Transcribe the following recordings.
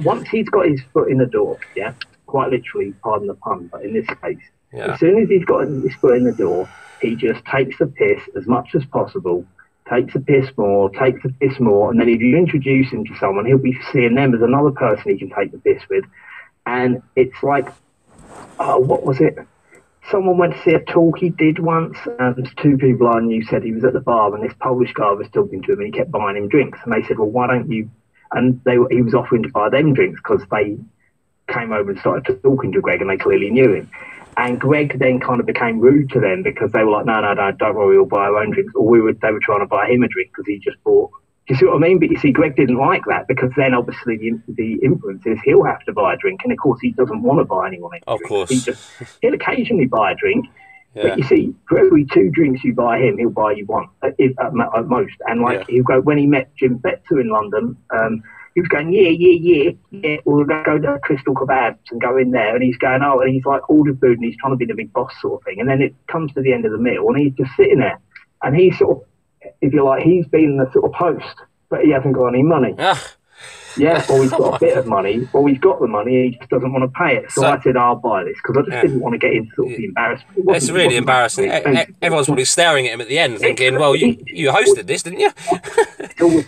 once he's got his foot in the door, yeah, quite literally, pardon the pun, but in this case, Yeah. as soon as he's got his foot in the door, he just takes the piss as much as possible, takes the piss more, takes the piss more, and then if you introduce him to someone, he'll be seeing them as another person he can take the piss with. And it's like, oh, what was it? Someone went to see a talk he did once, and two people I knew said he was at the bar, and this Polish guy was talking to him, and he kept buying him drinks. And they said, "Well, why don't you?" And they were- he was offering to buy them drinks because they came over and started talking to Greg, and they clearly knew him. And Greg then kind of became rude to them because they were like, "No, no, no, don't worry, we'll buy our own drinks." Or we were, they were trying to buy him a drink because he just bought. Do you see what I mean? But you see, Greg didn't like that because then obviously the, the influence is he'll have to buy a drink, and of course he doesn't want to buy anyone. any Of drink. course. he just he'll occasionally buy a drink. Yeah. But you see, for every two drinks you buy him, he'll buy you one at, at, at most. And like Yeah. he'll go when he met Jim Betzer in London, um, he was going, yeah, yeah, yeah, yeah. We'll go to Crystal Kebabs and go in there. And he's going, oh, and he's like ordered food and he's trying to be the big boss sort of thing. And then it comes to the end of the meal and he's just sitting there, and he's sort of, if you like, he's been the sort of host, but he hasn't got any money. Ah, Yeah, or he's got a bit of money, or he's got the money, he just doesn't want to pay it. So, So- I said, I'll buy this because I just Yeah. didn't want to get into sort of the embarrassment. It it's really embarrassing. expensive. Everyone's probably staring at him at the end, thinking, "Well, you you hosted this, didn't you?" It's always,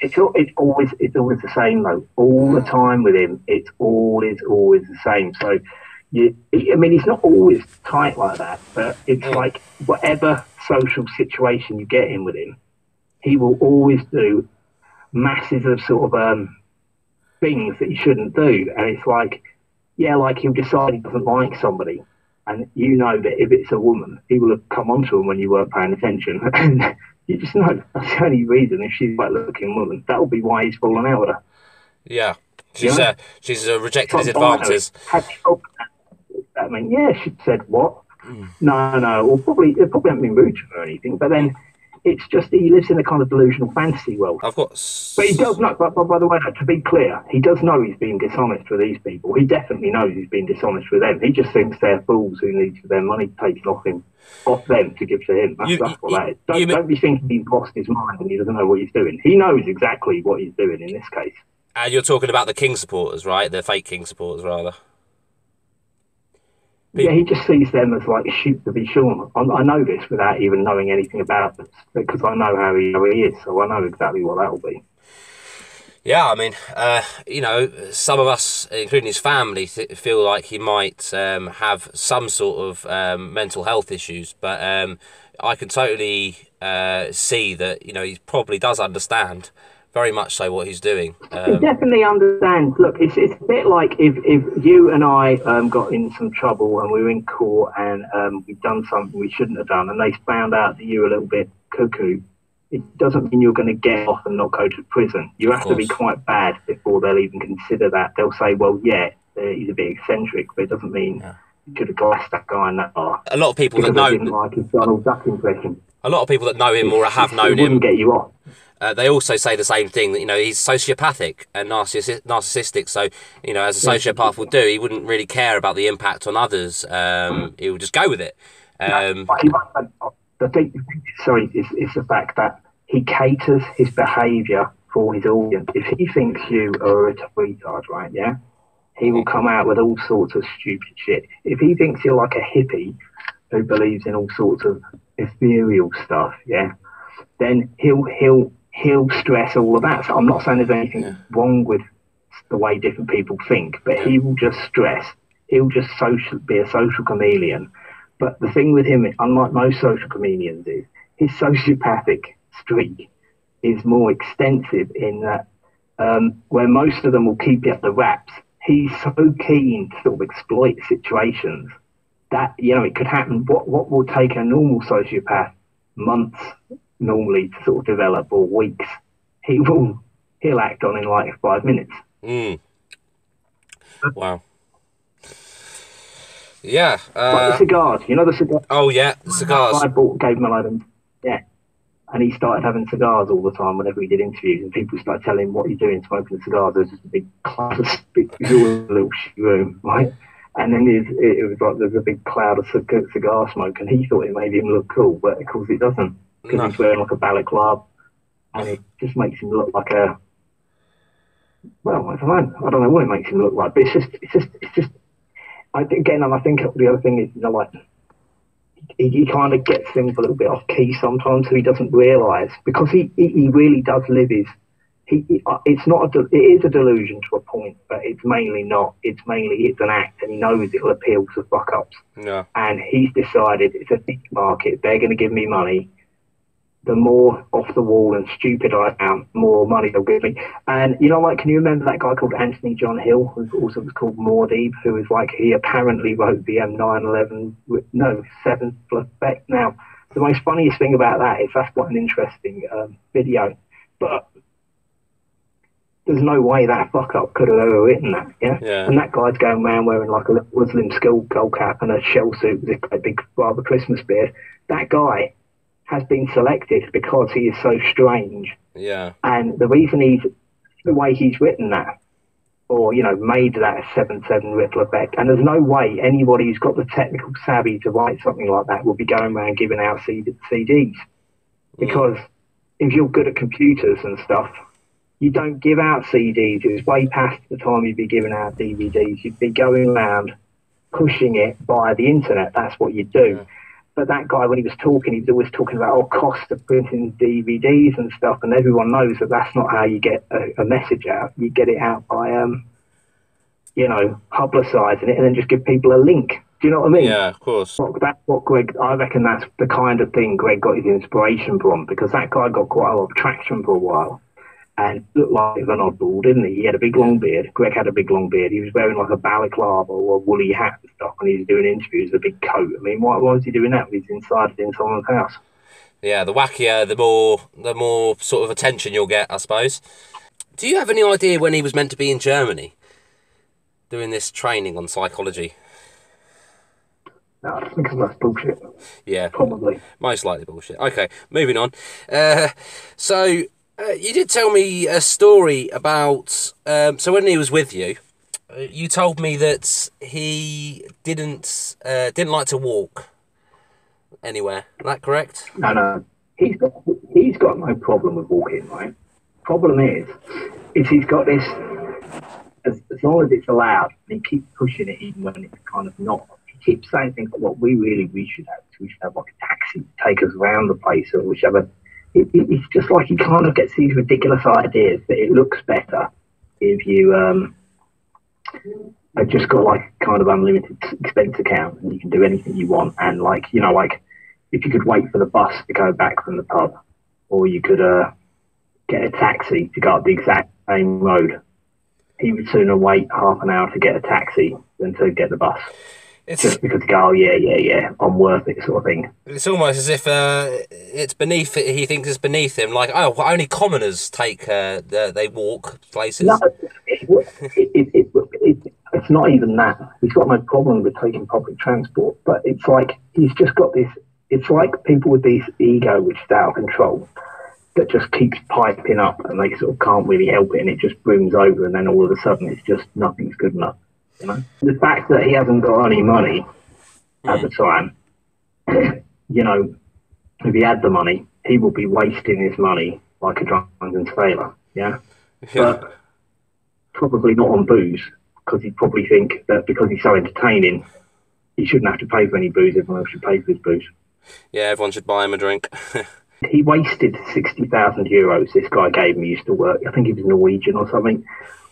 it's, it's always it's always the same though. All the time with him, it's always always the same. So, you, I mean, he's not always tight like that, but it's Mm. like whatever social situation you get in with him, he will always do masses of sort of um, things that you shouldn't do, and it's like, yeah, like he'll decide he doesn't like somebody. And you know that if it's a woman, he will have come onto him when you weren't paying attention. And you just know that's the only reason. If she's a like looking woman, that will be why he's fallen out with her. Yeah, she's Yeah. uh, she's uh, rejected his advances. Had she told that, I mean, yeah, she said what? Hmm. No, no, or probably it probably haven't been rude to her or anything. But then it's just he lives in a kind of delusional fantasy world. I've got. s- But he does know. But, but by the way, to be clear, he does know he's been dishonest with these people. He definitely knows he's been dishonest with them. He just thinks they're fools who need their money taken off him, off them to give to him. That's, You- that's what you- that is. Don't, you- don't be thinking he's lost his mind and he doesn't know what he's doing. He knows exactly what he's doing in this case. And you're talking about the King supporters, right? The fake King supporters, rather. Yeah, he just sees them as like sheep to be shorn. I, I know this without even knowing anything about this because I know how he, how he is, so I know exactly what that will be. Yeah, I mean, uh, you know, some of us, including his family, th- feel like he might um, have some sort of um, mental health issues, but um, I can totally uh, see that you know he probably does understand very much so what he's doing. He Um, definitely understands. Look, it's, it's a bit like if, if you and I um, got in some trouble and we were in court and um, we'd done something we shouldn't have done and they found out that you were a little bit cuckoo, it doesn't mean you're going to get off and not go to prison. You have to be quite bad before they'll even consider that. They'll say, well, yeah, uh, he's a bit eccentric, but it doesn't mean you could have glassed that guy in that bar. a lot of people that I didn't know like his Donald Duck impression. a lot of people that know him or have known wouldn't him get you off. Uh, they also say the same thing that you know he's sociopathic and narcissi- narcissistic. So you know, as a sociopath would do, he wouldn't really care about the impact on others. Um, he would just go with it. Um, But the thing, sorry, is, is the fact that he caters his behaviour for his audience. If he thinks you are a retard, right, yeah, he will come out with all sorts of stupid shit. If he thinks you're like a hippie who believes in all sorts of ethereal stuff, yeah, then he'll he'll he'll stress all of that. So I'm not saying there's anything wrong with the way different people think, but he will just stress. He'll just social be a social chameleon. But the thing with him, unlike most social comedians, is his sociopathic streak is more extensive in that um, where most of them will keep it at the wraps, he's so keen to sort of exploit situations that you know it could happen. What what will take a normal sociopath months normally to sort of develop or weeks, he will he'll act on in like five minutes. mm. Wow. Yeah. Like the Uh, cigars, you know the cigars. oh yeah, the cigars. I bought, gave him a load of, yeah. And he started having cigars all the time whenever he did interviews, and people started telling him what you're doing, smoking cigars. There's just a big cloud of big, it was all in a little room, right? And then it, it, it was like there's a big cloud of cigar smoke, and he thought it made him look cool, but of course it doesn't, because No. he's wearing like a balaclava, and it just makes him look like a well, I don't know. I don't know what it makes him look like, but it's just, it's just, it's just. I again, and I think the other thing is, you know, like he, he kind of gets things a little bit off key sometimes, so he doesn't realise because he, he, he really does live his. He, he, uh, it's not a, it is a delusion to a point, but it's mainly not. It's mainly it's an act, and he knows it'll appeal to fuck ups. Yeah. And he's decided it's a big market. They're going to give me money. The more off the wall and stupid I am, more money they'll give me. And you know, like, can you remember that guy called Anthony John Hill, who also was called Muad'Dib, who was like he apparently wrote the M911, with- no, seven effect. Now, the most funniest thing about that is that's quite an interesting um, video, but there's no way that fuck up could have ever written that, yeah? Yeah. And that guy's going around wearing like a little Muslim skull gold cap and a shell suit with a big Father Christmas beard. That guy has been selected because he is so strange. Yeah. And the reason he's, the way he's written that, or, you know, made that 7-7 ripple effect, and there's no way anybody who's got the technical savvy to write something like that will be going around giving out CD- CDs. Mm. Because if you're good at computers and stuff, you don't give out CDs. It was way past the time you'd be giving out DVDs. You'd be going around pushing it via the internet. That's what you do. But that guy, when he was talking, he was always talking about oh, cost of printing DVDs and stuff. And everyone knows that that's not how you get a, a message out. You get it out by, um, you know, publicising it and then just give people a link. Do you know what I mean? Yeah, of course. What- That's what Greg. I reckon that's the kind of thing Greg got his inspiration from because that guy got quite a lot of traction for a while and looked like an oddball, didn't he? He had a big long beard. Greg had a big long beard. He was wearing like a balaclava or a woolly hat and stuff, and he was doing interviews with a big coat. I mean, why, why was he doing that? He's inside in someone's house. Yeah, the wackier, the more the more sort of attention you'll get, I suppose. Do you have any idea when he was meant to be in Germany doing this training on psychology? No, I think that's bullshit. Yeah, Probably. most likely bullshit. Okay, moving on. Uh, so uh, you did tell me a story about. Um, so when he was with you, uh, you told me that he didn't uh, didn't like to walk anywhere. Is that correct? No, no. He's got he's got no problem with walking, right? Problem is, is he's got this. As, as long as it's allowed, and he keeps pushing it even when it's kind of not. He keeps saying things "What we really we should have, we should have like a taxi to take us around the place, or we should have a." It, it, it's just like he kind of gets these ridiculous ideas that it looks better if you um, have just got like kind of unlimited expense account and you can do anything you want, and like you know, like if you could wait for the bus to go back from the pub, or you could uh, get a taxi to go up the exact same road, he would sooner wait half an hour to get a taxi than to get the bus. It's Just because go, oh, yeah, yeah, yeah, I'm worth it, sort of thing. it's almost as if uh, it's beneath. He thinks it's beneath him. Like oh, only commoners take uh, the, they walk places. No, it, it, it, it, it, it's not even that. He's got no problem with taking public transport, but it's like he's just got this. It's like people with this ego which is out of control that just keeps piping up and they sort of can't really help it and it just brooms over and then all of a sudden it's just nothing's good enough. You know? The fact that he hasn't got any money at the time, you know, if he had the money, he would be wasting his money like a drunken sailor. Yeah but probably not on booze because he'd probably think that because he's so entertaining, he shouldn't have to pay for any booze. Everyone else should pay for his booze. yeah, everyone should buy him a drink. He wasted 60,000 euros. This guy gave me, used to work, I think he was Norwegian or something,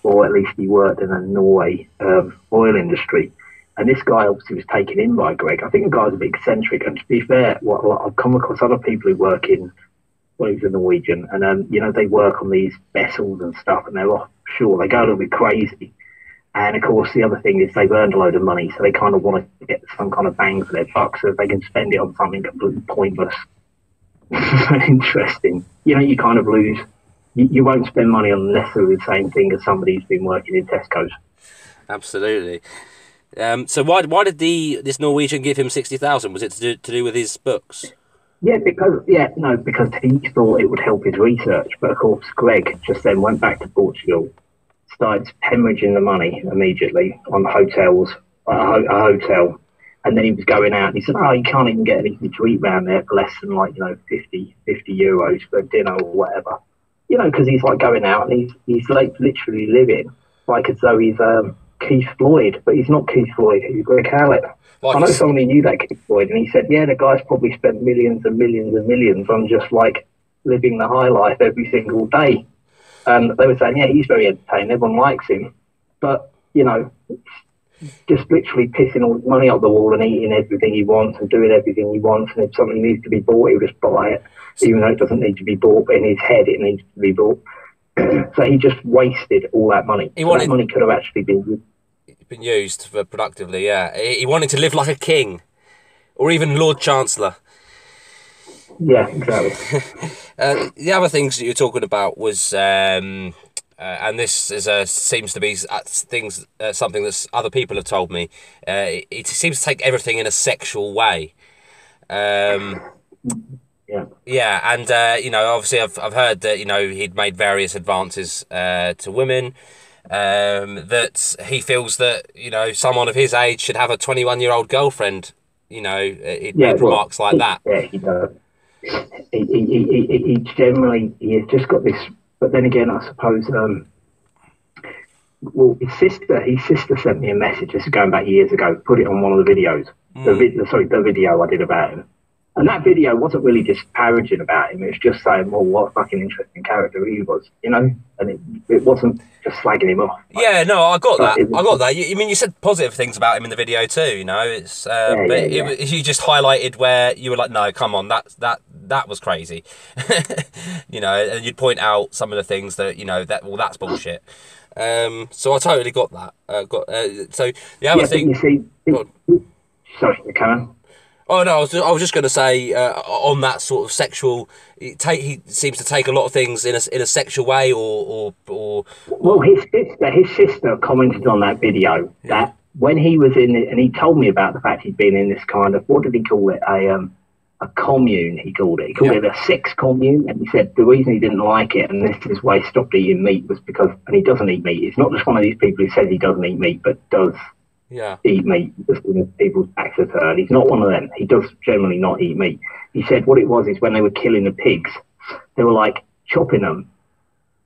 or at least he worked in the Norway um, oil industry. And this guy obviously was taken in by Greg. I think the guy was a bit eccentric. And to be fair, what, what I've come across other people who work in, well, he was a Norwegian, and um, you know they work on these vessels and stuff, and they're offshore. They go a little bit crazy. And of course, the other thing is they've earned a load of money, so they kind of want to get some kind of bang for their buck, so they can spend it on something completely pointless. Interesting. You know, you kind of lose. You, you won't spend money on necessarily the same thing as somebody who's been working in Tesco's. Absolutely. Um, so why why did the this Norwegian give him sixty thousand? Was it to do, to do with his books? Yeah, because yeah, no, because he thought it would help his research, but of course, Greg just then went back to Portugal, started hemorrhaging the money immediately on hotels, a, ho- a hotel, and then he was going out and he said, "Oh, you can't even get anything to eat round there for less than like you know 50, 50 euros for dinner or whatever." You know, because he's like going out and he's he's like literally living like as though he's um, Keith Floyd, but he's not Keith Floyd. He's Greg Hallett. Like I know someone who knew that Keith Floyd, and he said, yeah, the guy's probably spent millions and millions and millions on just like living the high life every single day. And they were saying, yeah, he's very entertaining. Everyone likes him, but you know, just literally pissing all money up the wall and eating everything he wants and doing everything he wants. And if something needs to be bought, he'll just buy it, even though it doesn't need to be bought. But in his head, it needs to be bought. so he just wasted all that money. He So wanted- that money could have actually been. been used for productively. Yeah, he, wanted to live like a king, or even Lord Chancellor. Yeah, exactly. Uh, the other things that you're talking about was, um, uh, and this is a seems to be uh, things uh, something that other people have told me. Uh, it, it seems to take everything in a sexual way. Um, yeah. yeah, and uh, you know, obviously, I've I've heard that you know he'd made various advances uh, to women. Um, that he feels that you know someone of his age should have a 21 year old girlfriend. You know, he'd Yeah, made well, remarks like that. Yeah, he does. He, he, he, he, he generally he has just got this. But then again, I suppose. Um, well, his sister, his sister sent me a message. This is going back years ago. Put it on one of the videos. The vid, sorry, the video I did about him. And that video wasn't really disparaging about him. It was just saying, well, what a fucking interesting character he was, you know. And it, it wasn't just slagging him off. Yeah, no, I got that. Was- I got that. You, I mean, you said positive things about him in the video too. You know, it's uh, Yeah, but yeah, it, yeah. was- you just highlighted where you were like, no, come on, that that that was crazy. you know, and you'd point out some of the things that you know that well, that's bullshit. Um, so I totally got that. Uh, got uh, so the other Yeah, thing. you see, Go sorry, Karen. Oh no, I was, I was just going to say uh, on that sort of sexual. He, take, he seems to take a lot of things in a in a sexual way, or or, or Well, his sister, his sister commented on that video that when he was in it, and he told me about the fact he'd been in this kind of what did he call it a um a commune he called it he called Yeah. it a sex commune and he said the reason he didn't like it and this is why he stopped eating meat was because and he doesn't eat meat It's not just one of these people who says he doesn't eat meat but does yeah, eat meat just when people's backs are turned. He's not one of them. He does generally not eat meat. He said what it was is when they were killing the pigs, they were like chopping them,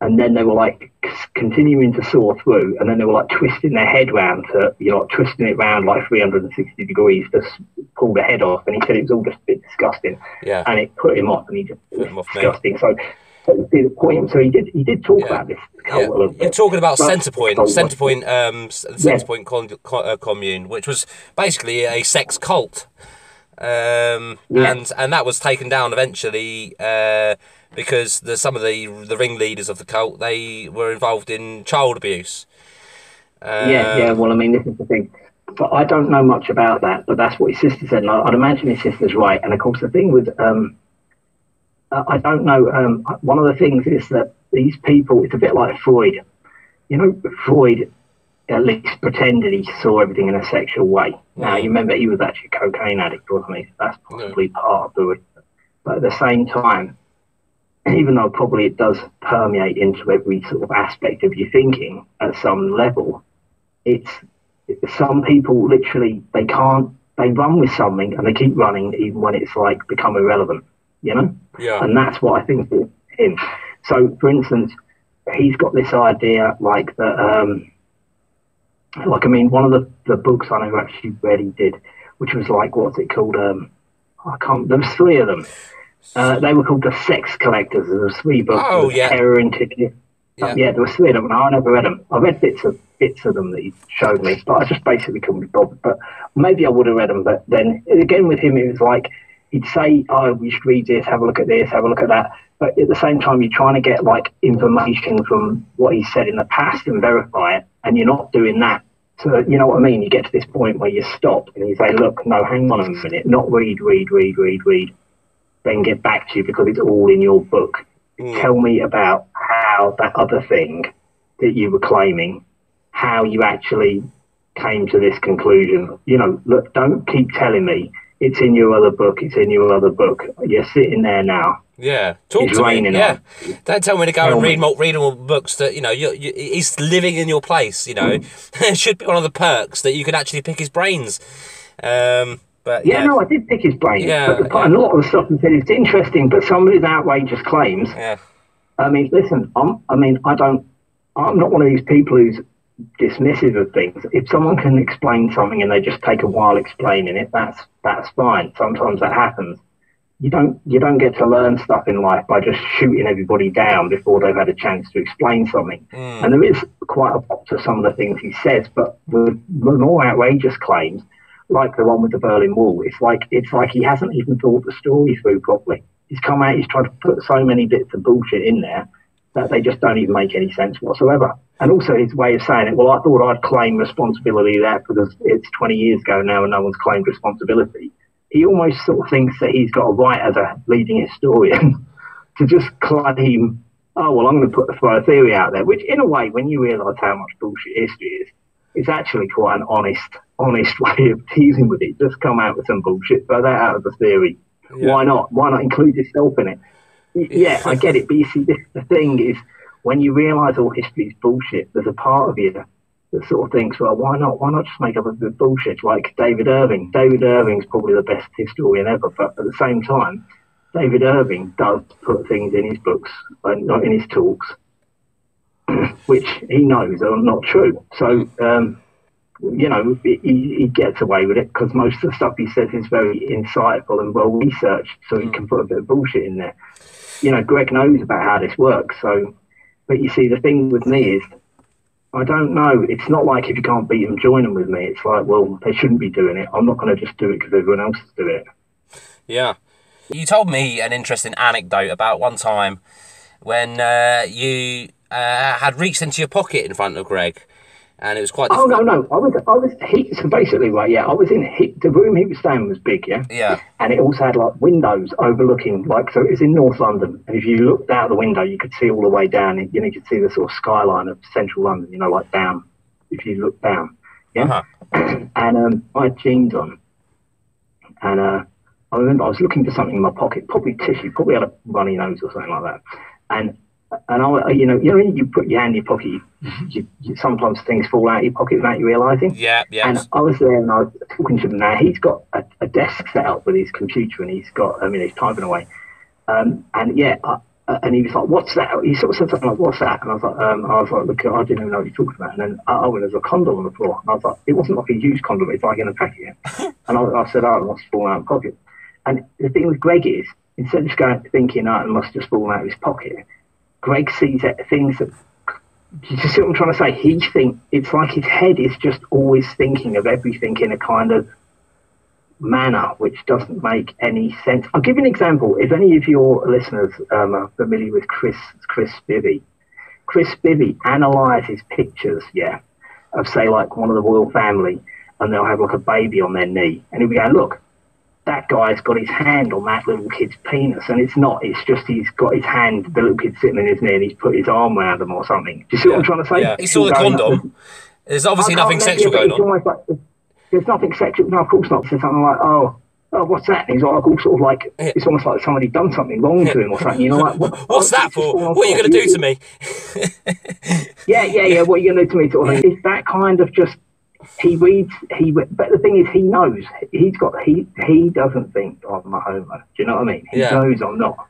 and then they were like continuing to saw through, and then they were like twisting their head round to, you know, twisting it round like 360 degrees to s- pull the head off. And he said it was all just a bit disgusting, yeah. and it put him off, and he just it Put was him off disgusting. So. So the point. So he did. He did talk Yeah. about this. Yeah, you're talking about Centrepoint, Centrepoint, um, Centrepoint con- co- uh, commune, which was basically a sex cult, um, Yeah. and and that was taken down eventually uh, because the some of the the ringleaders of the cult they were involved in child abuse. Um, Yeah, yeah. Well, I mean, this is the thing. But I don't know much about that. But that's what his sister said. And I- I'd imagine his sister's right. And of course, the thing with um, I don't know. Um, one of the things is that these people. It's a bit like Freud. You know, Freud at least pretended he saw everything in a sexual way. Now, you remember he was actually a cocaine addict, wasn't he? That's possibly part of the reason. But at the same time, even though probably it does permeate into every sort of aspect of your thinking at some level, it's some people literally they can't they run with something and they keep running even when it's like become irrelevant, you know? Yeah. And that's what I think is him. So for instance, he's got this idea like that um like I mean one of the, the books I know actually read he did, which was like what's it called? Um I can't there was three of them. Uh, they were called the Sex Collectors. There was three books. Oh, yeah. Terror and Ticket. Yeah. Yeah. there were three of them, and I never read them. I read bits of bits of them that he showed me, but I just basically couldn't be bothered. But maybe I would have read them. But then again, with him, it was like he'd say, "Oh, we should read this, have a look at this, have a look at that." But at the same time, you're trying to get like information from what he said in the past and verify it, and you're not doing that. So you know what I mean? You get to this point where you stop and you say, "Look, no, hang on a minute, not read, read, read, read, read." Then get back to you because it's all in your book hmm. tell me about how that other thing that you were claiming, how you actually came to this conclusion. You know, look, don't keep telling me it's in your other book, it's in your other book. You're sitting there now. Yeah, talk It's to me. Yeah, on. don't tell me to go Tell and read more, read all books that you know. You, you, he's living in your place. You know, it should be one of the perks that you can actually pick his brains. Um, but Yeah, yeah, no, I did pick his brains. Yeah, but yeah. a lot of the stuff he said is interesting, but some of his outrageous claims yeah, I mean, listen, I'm, I mean, I don't, I'm not one of these people who's dismissive of things. If someone can explain something and they just take a while explaining it, that's that's fine. Sometimes that happens. You don't you don't get to learn stuff in life by just shooting everybody down before they've had a chance to explain something. Mm. And there is quite a lot to some of the things he says, but with more outrageous claims, like the one with the Berlin Wall, it's like it's like he hasn't even thought the story through properly. He's come out, he's tried to put so many bits of bullshit in there that they just don't even make any sense whatsoever. And also his way of saying it, well, I thought I'd claim responsibility there because it's 20 years ago now and no one's claimed responsibility. He almost sort of thinks that he's got a right as a leading historian to just claim, oh, well, I'm going to put a theory out there, which in a way, when you realise how much bullshit history is, it's actually quite an honest, honest way of teasing with it. Just come out with some bullshit, throw that out of the theory. Yeah. Why not? Why not include yourself in it? Yeah, I get it. But you see, this, the thing is, when you realise all history is bullshit, there's a part of you that sort of thinks, well, why not? Why not just make up a bit of bullshit like David Irving? David Irving's probably the best historian ever, but at the same time, David Irving does put things in his books, uh, not in his talks, which he knows are not true. So, um, you know, he, he gets away with it because most of the stuff he says is very insightful and well researched, so he can put a bit of bullshit in there. You know, Greg knows about how this works, so but you see, the thing with me is, I don't know. It's not like if you can't beat them, join them with me. It's like, well, they shouldn't be doing it. I'm not going to just do it because everyone else is doing it. Yeah. You told me an interesting anecdote about one time when uh, you uh, had reached into your pocket in front of Greg and it was quite. Oh no, no, I was, I was. He, so basically, right, yeah, I was in he, the room he was staying was big, yeah, yeah, and it also had like windows overlooking, like, so it was in North London, and if you looked out the window, you could see all the way down. You know, you could see the sort of skyline of central London. You know, like down, if you look down, yeah. Uh-huh. and um, I had jeans on, and uh, I remember I was looking for something in my pocket, probably tissue, probably had a runny nose or something like that, and and I, you know, you know, you put your hand in your pocket, you, you, you, sometimes things fall out of your pocket without you realising. Yeah, yeah. And I was there and I was talking to him now. He's got a, a, desk set up with his computer and he's got, I mean, he's typing away. Um, and yeah, I, uh, and he was like, "What's that?" He sort of said something like, "What's that?" And I was like, um, "I was like, look, I didn't even know what you're talking about." And then, oh, and there's a condom on the floor. And I was like, "It wasn't like a used condom; it's like in a packet." and I, I said, "Oh, it must have fallen out of pocket." And the thing with Greg is, instead of just going thinking, "Oh, it must have just fallen out of his pocket," Greg sees things that. You see what I'm trying to say? He think it's like his head is just always thinking of everything in a kind of manner which doesn't make any sense. I'll give you an example. If any of your listeners um, are familiar with Chris Chris Spivey, Chris Spivey analyzes pictures, yeah, of say like one of the royal family, and they'll have like a baby on their knee, and he'll be going, look, that guy's got his hand on that little kid's penis, and it's not. It's just he's got his hand. The little kid's sitting in his knee, and he's put his arm around him or something. Do you see yeah. what I'm trying to say? Yeah, he saw the condom. There's obviously nothing sexual going on. Like, there's nothing sexual. No, of course not. There's something like, oh, oh, what's that? And he's like, all sort of like, yeah. it's almost like somebody done something wrong to him or something. You know, like, what, what's that for? What are you going to do to me? yeah, yeah, yeah. What are you going to do to me? Sort of thing. It's that kind of just he reads he but the thing is he knows he's got he he doesn't think I'm a homo. Do you know what I mean? He yeah. knows I'm not.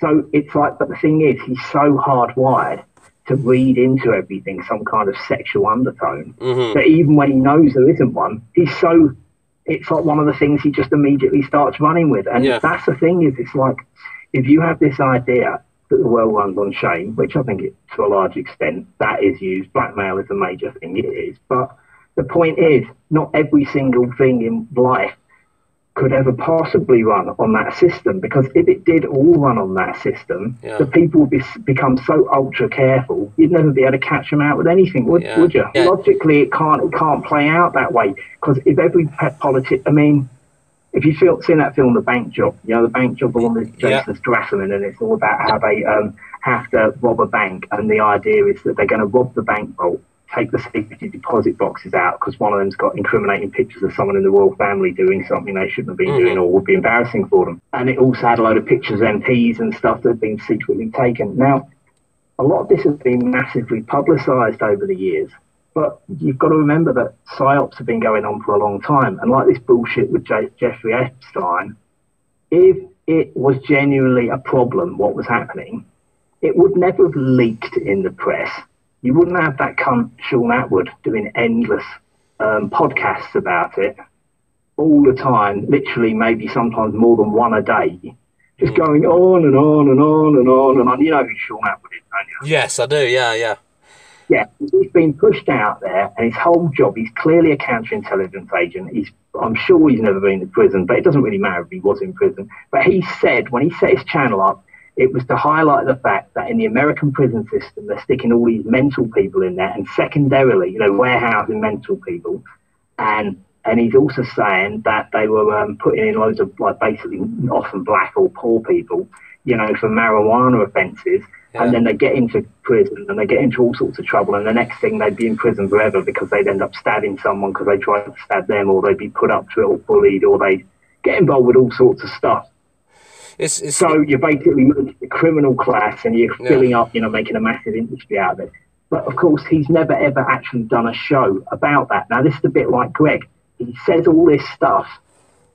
So it's like but the thing is he's so hardwired to read into everything some kind of sexual undertone mm-hmm. that even when he knows there isn't one, he's so it's like one of the things he just immediately starts running with. And yeah. that's the thing is it's like if you have this idea that the world runs on shame, which I think it, to a large extent that is used, blackmail is a major thing, it is, but the point is, not every single thing in life could ever possibly run on that system because if it did all run on that system, yeah. the people would be, become so ultra careful, you'd never be able to catch them out with anything, would, yeah. would you? Yeah. Logically, it can't it can't play out that way because if every pet politic, I mean, if you've seen that film, The Bank Job, you know, The Bank Job, the one with Jason Statham, and it's all about how they um, have to rob a bank, and the idea is that they're going to rob the bank vault take the safety deposit boxes out because one of them's got incriminating pictures of someone in the royal family doing something they shouldn't have been mm-hmm. doing or would be embarrassing for them. And it also had a load of pictures of MPs and stuff that had been secretly taken. Now, a lot of this has been massively publicised over the years, but you've got to remember that psyops have been going on for a long time. And like this bullshit with J- Jeffrey Epstein, if it was genuinely a problem, what was happening, it would never have leaked in the press. You wouldn't have that cunt Shaun Attwood doing endless um, podcasts about it all the time, literally maybe sometimes more than one a day, just going on and on and on and on and on. You know who Shaun Attwood is, don't you? Yes, I do. Yeah, yeah. Yeah, he's been pushed out there, and his whole job, he's clearly a counterintelligence agent. He's, I'm sure he's never been in prison, but it doesn't really matter if he was in prison. But he said when he set his channel up, it was to highlight the fact that in the American prison system, they're sticking all these mental people in there, and secondarily, you know, warehousing mental people, and and he's also saying that they were um, putting in loads of like basically often black or poor people, you know, for marijuana offences, yeah. and then they get into prison and they get into all sorts of trouble, and the next thing they'd be in prison forever because they'd end up stabbing someone because they tried to stab them, or they'd be put up to it or bullied, or they get involved with all sorts of stuff. It's, it's, so you're basically the criminal class and you're yeah. filling up, you know, making a massive industry out of it. But of course, he's never ever actually done a show about that. Now, this is a bit like Greg. He says all this stuff,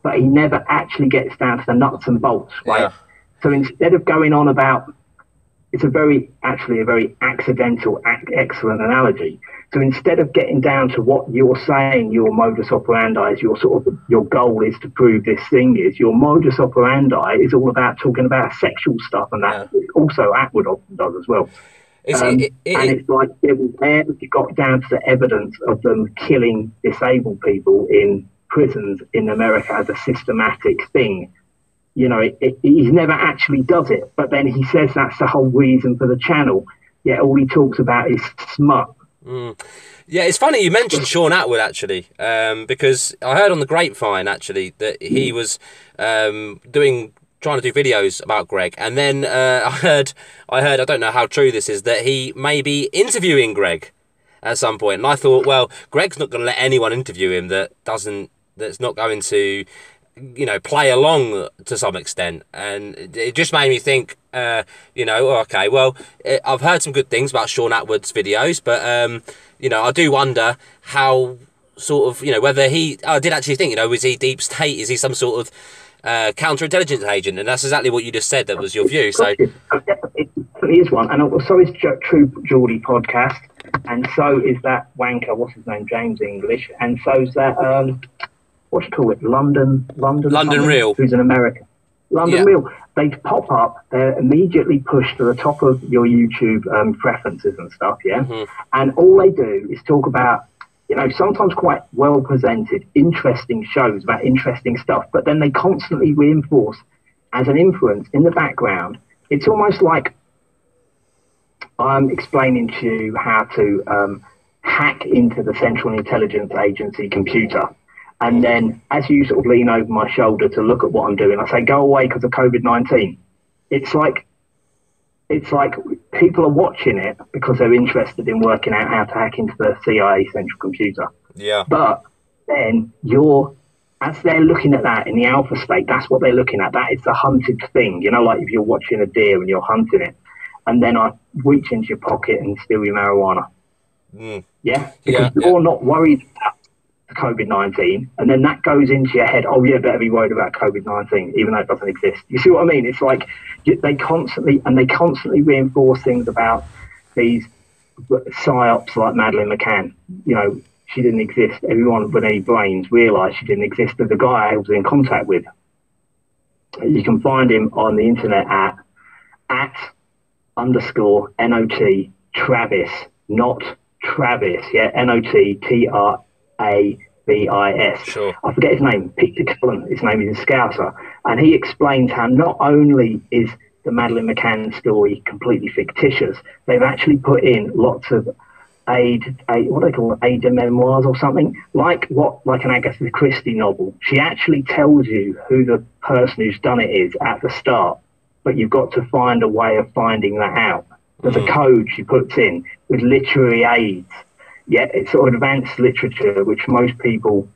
but he never actually gets down to the nuts and bolts, right? Yeah. So instead of going on about, it's a very, actually, a very accidental, excellent analogy. So instead of getting down to what you're saying your modus operandi is, your sort of your goal is to prove this thing is, your modus operandi is all about talking about sexual stuff, and that yeah. also Attwood often does as well. Um, it, it, and it's like it was there you got down to the evidence of them killing disabled people in prisons in America as a systematic thing. You know, it, he never actually does it, but then he says that's the whole reason for the channel. Yet all he talks about is smut Mm. Yeah, it's funny you mentioned Shaun Attwood actually, um, because I heard on the grapevine actually that he was um, doing trying to do videos about Greg, and then uh, I heard I heard I don't know how true this is that he may be interviewing Greg at some point, and I thought, well, Greg's not going to let anyone interview him that doesn't that's not going to you know play along to some extent. And it just made me think uh, you know oh, okay well eh, i've heard some good things about shaun attwood's videos but um, you know i do wonder how sort of you know whether he i did actually think you know is he deep state? Is he some sort of uh, counterintelligence agent? And that's exactly what you just said that was your view so. It is one and so is true geordie podcast and so is that wanker what's his name james english and so is that um what do you call it? London, London, London Real, who's an American. London yeah. Real. They pop up. They're immediately pushed to the top of your YouTube um, preferences and stuff. Yeah, mm-hmm. and all they do is talk about you know, sometimes quite well presented, interesting shows about interesting stuff, but then they constantly reinforce as an influence in the background. It's almost like I'm explaining to you how to um, hack into the Central Intelligence Agency computer. And then as you sort of lean over my shoulder to look at what I'm doing, I say, go away because of COVID 19. It's like, it's like people are watching it because they're interested in working out how to hack into the CIA central computer. Yeah. But then you're, as they're looking at that in the alpha state, that's what they're looking at. That is the hunted thing. You know, like if you're watching a deer and you're hunting it, and then I reach into your pocket and steal your marijuana. Mm. Yeah, because yeah, you're yeah. not worried about COVID 19, and then that goes into your head, oh, yeah, better be worried about COVID 19, even though it doesn't exist. You see what I mean? It's like they constantly, and they constantly reinforce things about these psyops like Madeleine McCann. You know, she didn't exist. Everyone with any brains realised she didn't exist. But the guy I was in contact with, you can find him on the internet at at underscore not Travis, not Travis, yeah, N O T T R a V I S. Sure. I forget his name, Peter Cullen, his name is a Scouser. And he explains how not only is the Madeleine McCann story completely fictitious, they've actually put in lots of aid, aid what do they call it, aid de memoirs or something, like what, like an Agatha Christie novel. She actually tells you who the person who's done it is at the start, but you've got to find a way of finding that out. There's mm. a code she puts in with literary aids yet it's sort of advanced literature, which most people,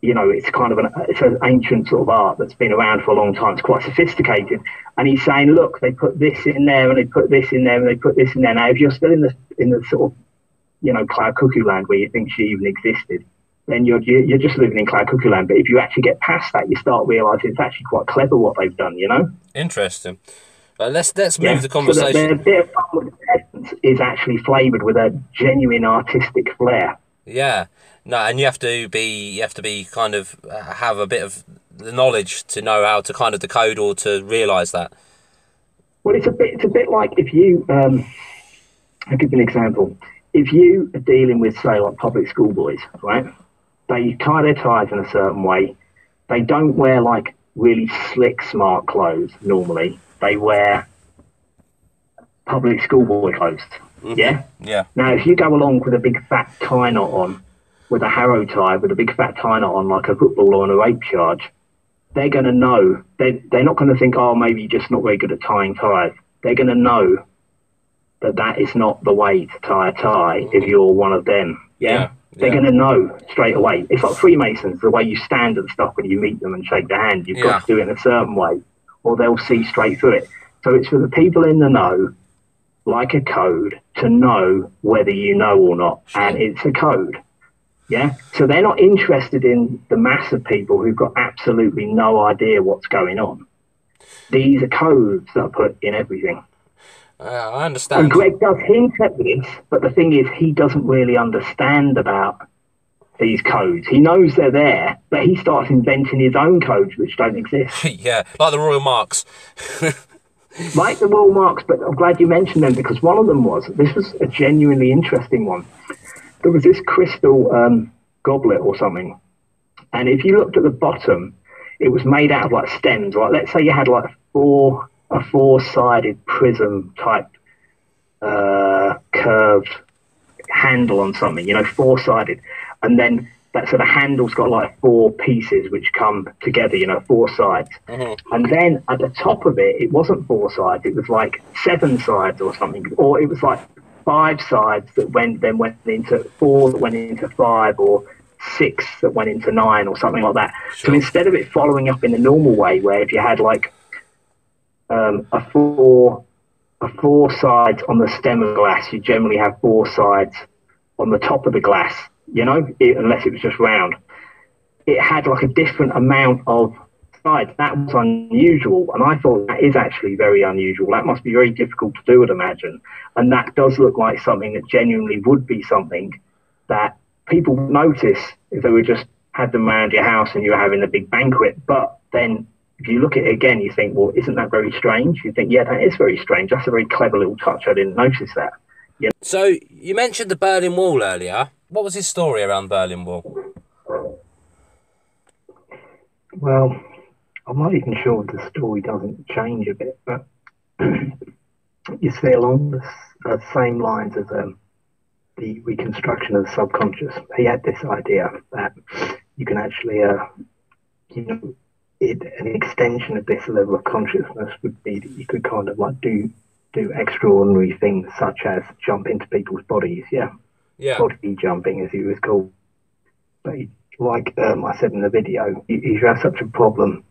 you know, it's kind of an it's an ancient sort of art that's been around for a long time. It's quite sophisticated. And he's saying, look, they put this in there and they put this in there and they put this in there. Now, if you're still in the in the sort of, you know, cloud cuckoo land where you think she even existed, then you're you're just living in cloud cuckoo land. But if you actually get past that, you start realizing it's actually quite clever what they've done. You know. Interesting. Let's let's move Yeah. the So conversation. their bit of fun with the peasants is actually flavoured with a genuine artistic flair. Yeah, no, and you have to be you have to be kind of uh, have a bit of the knowledge to know how to kind of decode or to realise that. Well, it's a bit. It's a bit like if you. Um, I'll give you an example. If you are dealing with, say, like public school boys, right? They tie their ties in a certain way. They don't wear like really slick, smart clothes normally. They wear public schoolboy clothes. Mm-hmm. Yeah. Yeah, Now, if you go along with a big fat tie knot on, with a harrow tie, with a big fat tie knot on, like a footballer on a rape charge, they're going to know. They they're not going to think, oh, maybe you're just not very good at tying ties. They're going to know that that is not the way to tie a tie mm-hmm. if you're one of them. Yeah. Yeah, They're yeah. going to know straight away. It's like Freemasons, the way you stand and stuff when you meet them and shake their hand. You've Yeah. got to do it in a certain way, or they'll see straight through it. So it's for the people in the know like a code to know whether you know or not, and it's a code. Yeah. So they're not interested in the mass of people who've got absolutely no idea what's going on. These are codes that are put in everything. uh, I And understand. Greg does hint at this, but the thing is, he doesn't really understand about these codes. He knows they're there, but he starts inventing his own codes which don't exist. yeah, like the Royal Marks. like the wall marks, but I'm glad you mentioned them because one of them was this was a genuinely interesting one. There was this crystal um, goblet or something, and if you looked at the bottom, it was made out of like stems. Like let's say you had like four a four-sided prism type uh, curved handle on something, you know, four-sided, and then that so the handle's got like four pieces which come together, you know, four sides. And then at the top of it, it wasn't four sides; it was like seven sides or something, or it was like five sides that went then went into four that went into five, or six that went into nine, or something like that. So instead of it following up in the normal way, where if you had like um, a four a four sides on the stem of glass, you generally have four sides on the top of the glass. You know, it, unless it was just round it had like a different amount of sides. That was unusual, and I thought that is actually very unusual. That must be very difficult to do, I'd imagine. And that does look like something that genuinely would be something that people notice if they were just had them around your house and you were having a big banquet. But then if you look at it again, you think, well, isn't that very strange? You think, yeah, that is very strange. That's a very clever little touch. I didn't notice that. So you mentioned the Berlin Wall earlier. What was his story around Berlin Wall? Well, I'm not even sure the story doesn't change a bit, but you see, along the uh, same lines as um, the reconstruction of the subconscious, he had this idea that you can actually, uh, you know, it, an extension of this level of consciousness would be that you could kind of like do do extraordinary things such as jump into people's bodies, yeah Yeah. body jumping, as he was called. But he, like um, I said in the video, if you have such a problem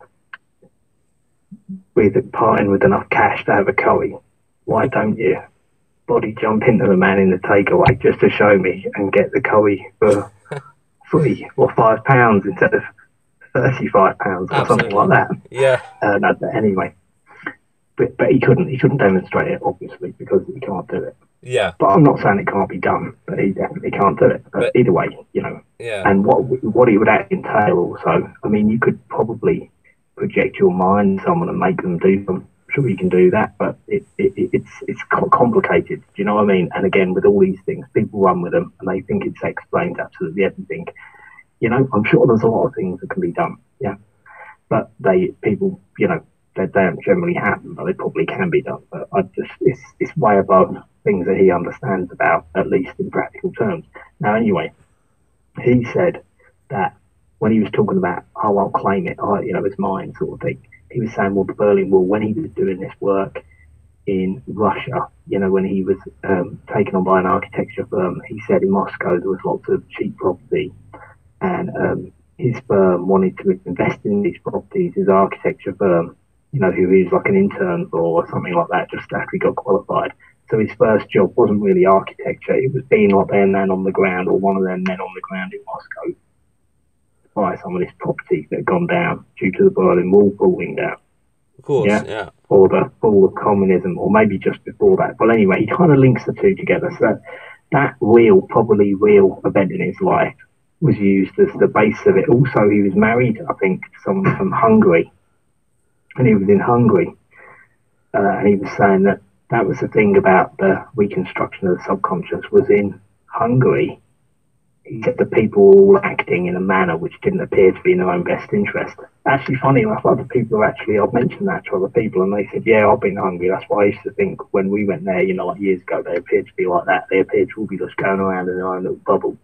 with parting with enough cash to have a curry, why don't you body jump into the man in the takeaway just to show me and get the curry for three or five pounds instead of thirty-five pounds or something like that? Yeah. Uh, no, but anyway, but but he couldn't he couldn't demonstrate it obviously because he can't do it. Yeah. But I'm not saying it can't be done, but he definitely can't do it. But, But- either way, you know, Yeah. and what what it would entail also. I mean, you could probably project your mind on someone and make them do them. Sure, you can do that, but it, it, it- it's it's complicated. Do you know what I mean? And again, with all these things, people run with them and they think it explains absolutely everything. You know, I'm sure there's a lot of things that can be done. Yeah, but they people, you know, they don't generally happen, but they probably can be done. But I just it's it's way above things that he understands about, at least in practical terms. Now, anyway, he said that when he was talking about, oh, I'll claim it, oh, you know, it's mine sort of thing. He was saying, well, the Berlin Wall, when he was doing this work in Russia, you know, when he was um, taken on by an architecture firm, he said in Moscow there was lots of cheap property, and um, his firm wanted to invest in these properties. His architecture firm, you know, who was like an intern or something like that, just after he got qualified. So his first job wasn't really architecture; it was being like their man on the ground or one of their men on the ground in Moscow to buy some of this property that had gone down due to the Berlin Wall falling down. Of course. Yeah. Yeah. or the fall of communism, or maybe just before that. But anyway, he kind of links the two together. So that, that real, probably real event in his life was used as the base of it. Also, he was married, I think, to someone from Hungary, and he was in Hungary, uh, and he was saying that that was the thing about the reconstruction of the subconscious was in Hungary. He said the people were all acting in a manner which didn't appear to be in their own best interest. Actually, funny enough, other people actually, I've mentioned that to other people, and they said, "Yeah, I've been Hungary." That's what I used to think when we went there. You know, like years ago, they appeared to be like that. They appeared to all be just going around in their own little bubble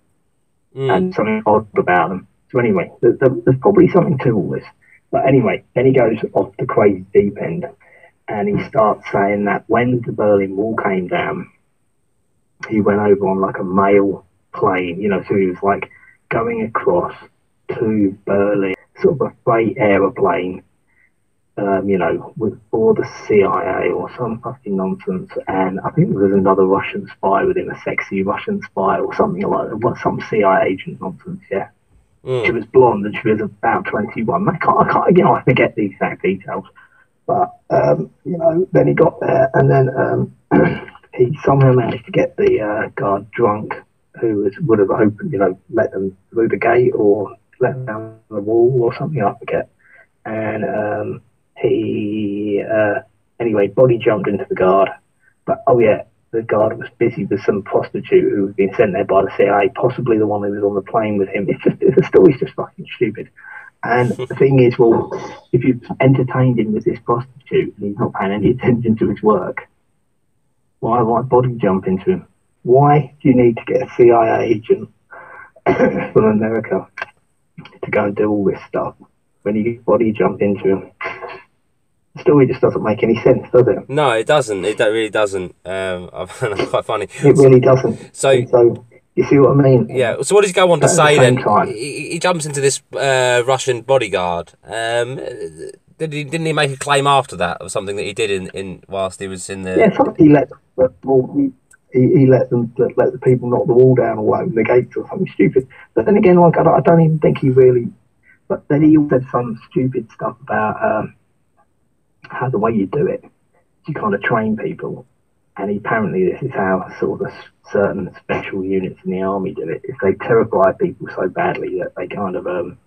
Mm. and something odd about them. So anyway, there's, there's probably something to all this. But anyway, then he goes off the crazy deep end, and he starts saying that when the Berlin Wall came down, he went over on like a mail plane, you know, so he was like going across to Berlin, sort of a freight aeroplane, um, you know, with for the CIA or some fucking nonsense. And I think there was another Russian spy with him, a sexy Russian spy or something like that, what some CIA agent nonsense, yeah. She Mm. was blonde and she was about 21. I can't, I can't, you know, I forget the exact details. But, um, you know, then he got there and then um, he somehow managed to get the uh, guard drunk who was, would have opened, you know, let them through the gate or let them down the wall or something, I forget. And um, he, uh, anyway, body jumped into the guard. But, oh yeah, the guard was busy with some prostitute who was being sent there by the CIA, possibly the one who was on the plane with him. It's just, the story's just fucking stupid. And the thing is, well, if you've entertained him with this prostitute and he's not paying any attention to his work, why, why body jump into him? Why do you need to get a CIA agent from America to go and do all this stuff when you body jump into him? The story just doesn't make any sense, does it? No, it doesn't. It really doesn't. Um, I find that quite funny. It really doesn't. So- so you see what I mean? Yeah. So what does he go on to At the say then? time- He, he jumps into this uh, Russian bodyguard. Um, did he? Didn't he make a claim after that of something that he did in, in whilst he was in the? Yeah, something he let the well, he, he, he let them let, let the people knock the wall down or open the gates or something stupid. But then again, like I don't, I don't even think he really. But then he said some stupid stuff about um, how the way you do it, you kind of train people, and apparently this is how sort of certain special units in the army do it. Is they terrify people so badly that they kind of um,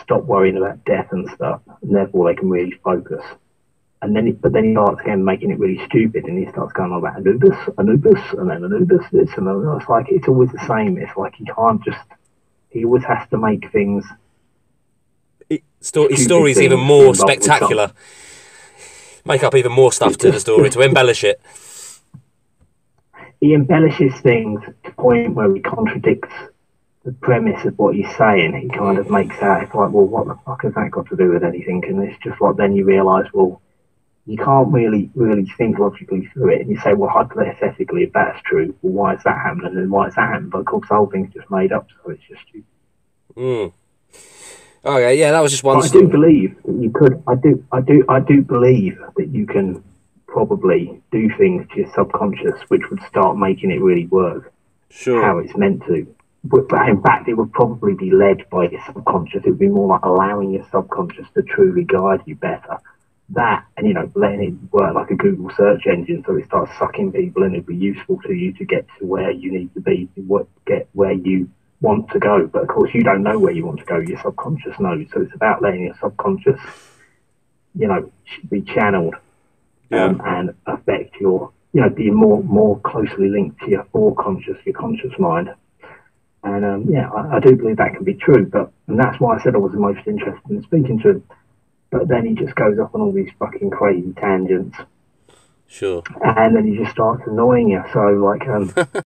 stop worrying about death and stuff, and therefore they can really focus. And then, but then he starts again making it really stupid, and he starts going on about Anubis, Anubis, and then Anubis this, and then it's like it's always the same. It's like he can't just. He always has to make things. Sto- his Stupid story's things even more spectacular. Make up even more stuff to the story to embellish it. He embellishes things to the point where he contradicts the premise of what he's saying. He kind of makes out it's like, well, what the fuck has that got to do with anything? And it's just like then you realise, well, you can't really really think logically through it. And you say, well, hypothetically, if that's true, well, why is that happening? And why is that happening? But of course, the whole thing's just made up, so it's just stupid. Mm. Okay, yeah, yeah, that was just one. But I do believe that you could. I do. I do. I do believe that you can probably do things to your subconscious which would start making it really work Sure. how it's meant to. But, but in fact, it would probably be led by your subconscious. It would be more like allowing your subconscious to truly guide you better. That and you know, letting it work like a Google search engine, so it starts sucking people in. It'd be useful to you to get to where you need to be, to what, get where you want to go. But of course, you don't know where you want to go. Your subconscious knows. So it's about letting your subconscious, you know, be channeled um, and affect your, you know, be more more closely linked to your foreconscious, your conscious mind. And um, yeah, I, I do believe that can be true. But and that's why I said I was the most interested in speaking to him. But then he just goes off on all these fucking crazy tangents, Sure. and then he just starts annoying you. So like, um,